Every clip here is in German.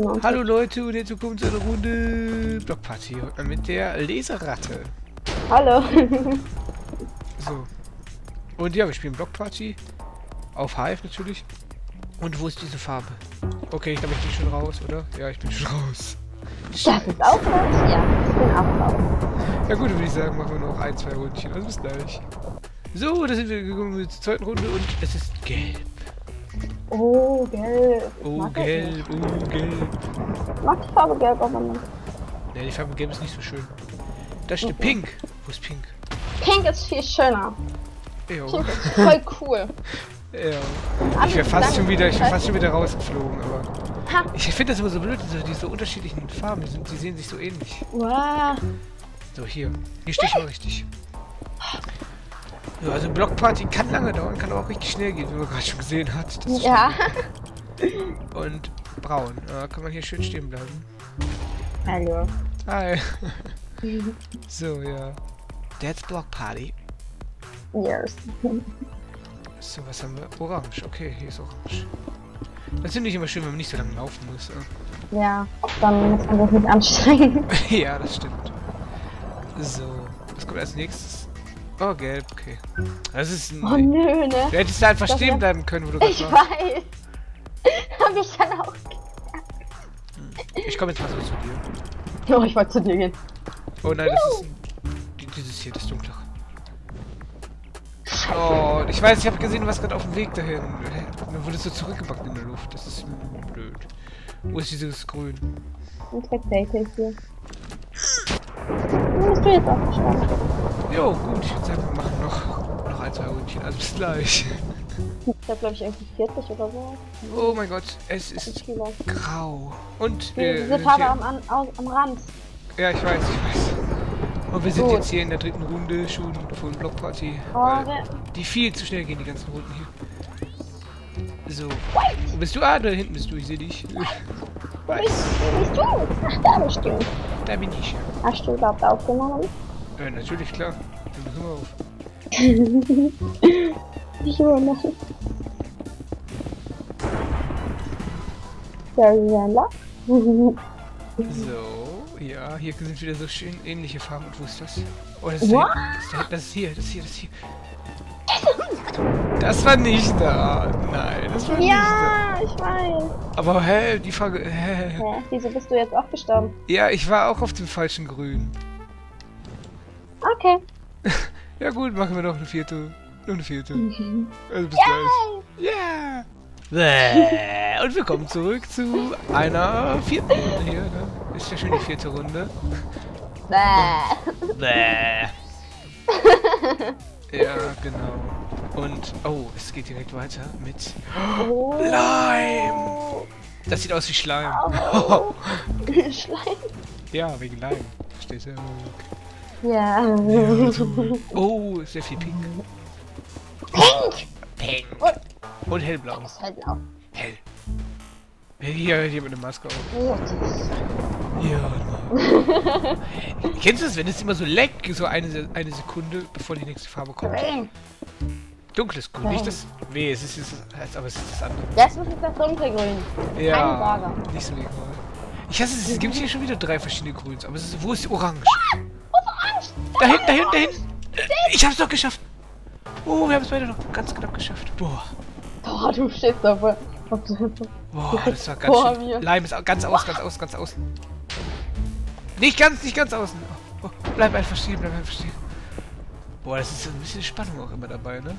Genau. Hallo Leute und jetzt kommt eine Runde Blockparty Heute mit der Leseratte. Hallo. So. Und ja, wir spielen Blockparty. Auf Hive natürlich. Und wo ist diese Farbe? Okay, ich glaube, ich bin schon raus, oder? Ja, ich bin schon raus. Das ist auch raus? Ja, ich bin auch raus. Ja gut, würde ich sagen, machen wir noch ein, zwei Rundchen. Also bis gleich. So, da sind wir gekommen zur zweiten Runde und es ist gelb. Oh, gelb. Oh, ich gelb, oh, gelb. Ich mag die Farbe gelb aber nicht. Ne, die Farbe gelb ist nicht so schön. Da steht Okay. pink. Wo ist pink? Pink ist viel schöner. Jo. Pink ist voll cool. Ja. Ich wäre fast schon wieder, ich fast schon wieder rausgeflogen, aber. Ha. Ich finde das immer so blöd, diese, diese unterschiedlichen Farben, die, sind, die sehen sich so ähnlich. Wow. So, hier. Hier steht mal richtig. Ja, also Blockparty kann lange dauern, kann aber auch richtig schnell gehen, wie man gerade schon gesehen hat. Das Ja. Und braun. Ja, kann man hier schön stehen bleiben. Hallo. Hi. so, ja. That's Block Party. Yes. So, was haben wir? Orange. Okay, hier ist orange. Das finde ich immer schön, wenn man nicht so lange laufen muss. ja. Ja, dann muss man sich nicht anstrengen. ja, das stimmt. So, was kommt als nächstes? Oh, gelb, okay. Das ist ein... Oh nö, ne? Du hättest einfach Das stehen bleiben können, wo du gerade Ich warst. weiß. Hab ich dann auch. Ich komme jetzt mal so zu dir. Oh, ich wollte zu dir gehen. Oh nein, das ist ein, die- dieses hier, das dunklere. Oh, ich weiß, ich habe gesehen, du warst gerade auf dem Weg dahin. Dann wurdest du zurückgepackt in der Luft. Das ist hm, blöd. Wo ist dieses Grün? Ein Spectator hier. Wo bist du jetzt aufgestanden? Jo, gut, ich würde sagen, wir machen noch, noch ein, zwei Rundchen. Also bis gleich. Ich hab glaube ich irgendwie 40 oder so. Oh mein Gott, es ist grau. Und wir Diese sind Farbe hier, am, am Rand. Ja, ich weiß, ich weiß. Und wir sind Gut. jetzt hier in der dritten Runde schon von Blockparty. Oh, die viel zu schnell gehen, die ganzen Runden hier. So. Wo bist du? Ah, da hinten bist du, ich sehe dich. Wo Weiß. bist, wo bist du? Ach, da bist du. Da bin ich. Hast du überhaupt aufgenommen? Ja, natürlich, klar. Wir müssen mal auf. Ich will machen. Seriella? So, ja, hier sind wieder so schön ähnliche Farben. Und wo ist das? Oh, das ist, da hinten. das, ist da ist hier, das ist hier, das ist hier. Das war nicht da. Nein, das war nicht ja, ich weiß. da. Aber hä, die Frage. Hä? Hä, wieso bist du jetzt auch gestorben? Ja, ich war auch auf dem falschen Grün. Okay. Ja gut, machen wir noch eine vierte. Noch eine vierte. Also bis gleich. Ja! Bäh. Und wir kommen zurück zu einer vierten Runde hier. Ne? Ist ja schon die vierte Runde. Bäh. Bäh. Ja, genau. Und, oh, es geht direkt weiter mit Oh. Lime. Das sieht aus wie Schleim. Oh. Schleim. ja, wegen Lime. Versteht ihr? Ja. Oh, sehr viel Pink. Pink. Pink. Und Und hellblau. ist halt. Hell. Hier hat jemand eine Maske auf. Oh, Ja. Kennst du das, wenn es immer so leckt, so eine, eine Sekunde, bevor die nächste Farbe kommt? Grün. Dunkles Grün, nicht das. Nee, es ist, es ist aber es ist das andere. Das ist das dunkle Grün. Ja. Nicht so egal. Ich hasse es, es gibt hier schon wieder drei verschiedene Grüns, aber es ist, wo ist Orange? Da hinten, da hinten, da hinten! Ich hab's doch geschafft! Oh, wir haben es beide noch ganz knapp geschafft. Boah. Oh, du stehst voll. Boah, das war ganz schön. mir. Leim ist ganz aus, ganz aus, ganz außen. Nicht ganz, nicht ganz außen. Oh, oh, bleib einfach stehen, bleib einfach stehen. Boah, das ist ein bisschen Spannung auch immer dabei, ne?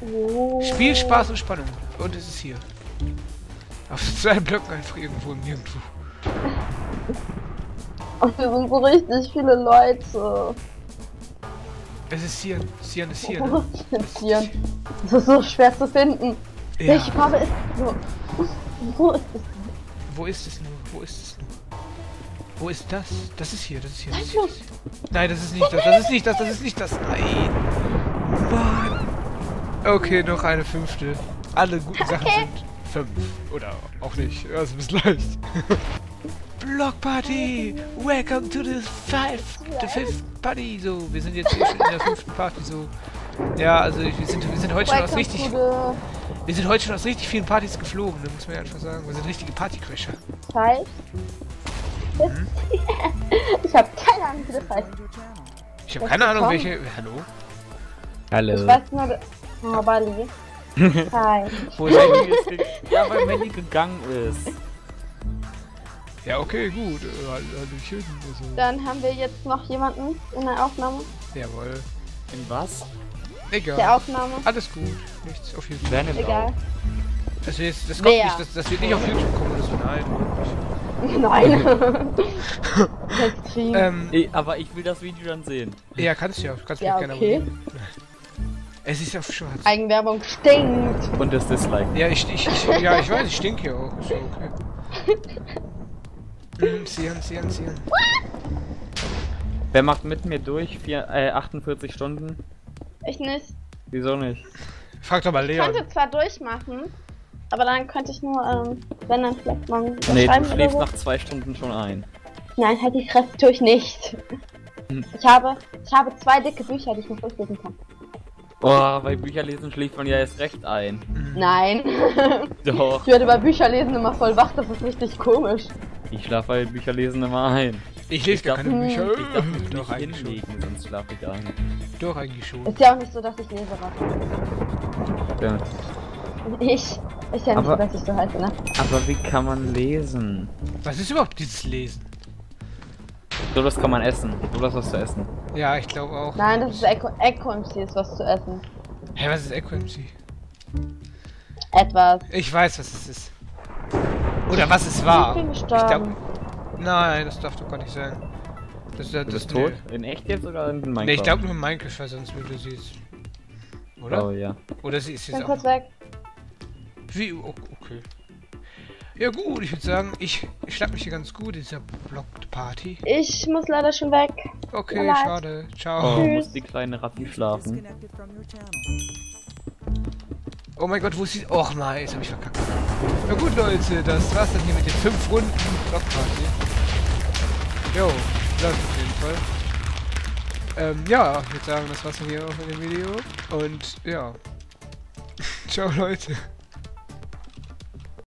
Oh. Spiel, Spaß und Spannung. Und es ist hier. Auf zwei Blöcken einfach irgendwo im Nirgendwo. Und wir sind so richtig viele Leute. Es ist hier. Cian ist hier, ne? Spazieren. Das ist so schwer zu finden. Welche Ja. Farbe ist so? Wo ist es? Wo ist es nur? Wo ist es nur? Wo ist das? Das ist hier, das ist hier, das ist hier. Nein, das ist nicht das. Das ist nicht das, das ist nicht das. Nein. Mann. Okay, noch eine fünfte. Alle guten Sachen Okay. sind fünf. Oder auch nicht. Also bis gleich. Block Party! Welcome to the five, the fifth party. So, wir sind jetzt hier schon in der fünften Party. So, ja, also wir sind, wir sind heute schon aus richtig Wir sind heute schon aus richtig vielen Partys geflogen, ne, muss man ja einfach sagen. Wir sind richtige Partycrasher. Heißt. Mhm. ich habe keine Ahnung, wie das heißt. Ich habe Was keine Ahnung, welche. Hallo? Ich Hallo. weiß nur. Oh, Bali. Hi. Wo ist Mandy gegangen ist. Ja, okay, gut. Äh, Hall- Hallöchen. Also. Dann haben wir jetzt noch jemanden in der Aufnahme. Jawohl. In was? Egal. Der Aufnahme. Alles gut. Nichts auf YouTube. Wer denn Egal. Das, wird, das kommt Wer? nicht, das, das wird nicht auf YouTube kommen so. Nein. Nein. das. Ähm, Eh, Aber ich will das Video dann sehen. ja, kannst du ja. Kannst Ja, mich gerne okay. abonnieren. Es ist ja schwarz. Eigenwerbung stinkt. Und das Dislike. Ja, ich, ich, ich, ja, ich weiß, ich stinke ja auch. Ist ja okay. Hm, Sian, Sian, Sian. Wer macht mit mir durch? Vier, äh, 48 Stunden? Ich nicht. Wieso nicht? Frag doch mal Ich Leon. könnte zwar durchmachen, aber dann könnte ich nur, ähm, wenn dann vielleicht mal Nee, du schläfst so. nach zwei Stunden schon ein. Nein, halt die Fresse tue ich nicht. Hm. Ich habe, ich habe zwei dicke Bücher, die ich noch durchlesen kann. Oh, bei Bücherlesen schläft man ja erst recht ein. Hm. Nein. Doch. ich werde bei Bücherlesen immer voll wach, das ist richtig komisch. Ich schlafe bei Bücherlesen immer ein. Ich lese gar darf- keine Bücher. Ich darf mich Doch, nicht eigentlich schon. hinlegen, sonst schlafe ich ein. Doch, eigentlich schon. Ist ja auch nicht so, dass ich lese, was. Ja. Ich, ist ja nicht Aber- so, dass ich so heiße, ne? Aber wie kann man lesen? Was ist überhaupt dieses Lesen? So, das kann man essen. So, das was zu essen. Ja, ich glaube auch. Nein, das ist Echo, Echo MC, ist was zu essen. Hä, was ist Echo MC? Etwas. Ich weiß, was es ist. Oder was es war. Ich bin Ich gestorben. glaub, nein, das darf doch gar nicht sein. Das, das, Du das bist tot? In echt jetzt oder in Minecraft? Nee, ich glaube nur in Minecraft, weil sonst würde sie es. Oder? Oh ja. Oder sie ist Ich jetzt auch. kurz weg. Wie? Okay. Ja gut, ich würde sagen, ich, ich schlag mich hier ganz gut in dieser Blocked Party. Ich muss leider schon weg. Okay, leid. schade. Oh, Ciao. Tschüss. muss die kleine Raffi schlafen. Oh mein Gott, wo ist sie? Och nein, jetzt hab ich verkackt. Na gut, Leute, das war's dann hier mit den 5 Runden Block Party. Jo, läuft auf jeden Fall. Ähm, ja, ich würde sagen, das war's dann hier auch mit dem Video. Und ja. Ciao, Leute.